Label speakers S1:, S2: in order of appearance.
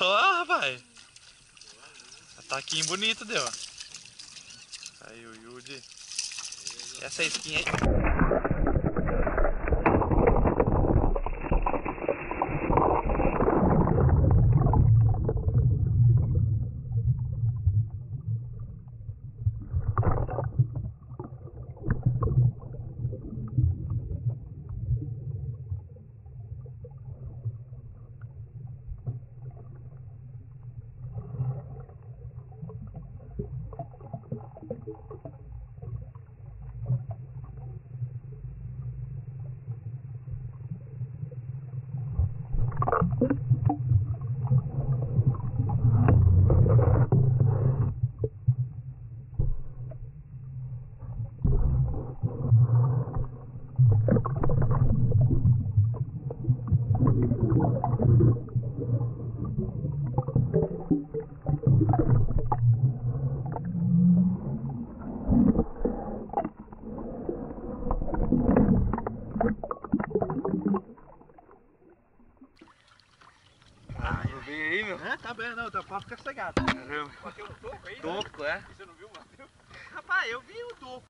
S1: Ó, oh, vai. Ataquinho bonito deu. Aí o Yudi. Essa é skin aí.
S2: Vem aí, meu.
S1: É, tá bem, não, então pode ficar cegado.
S2: Caramba.
S1: Bateu no toco aí?
S2: Toco, é?
S1: Você não viu, Matheus? Rapaz, eu vi o toco.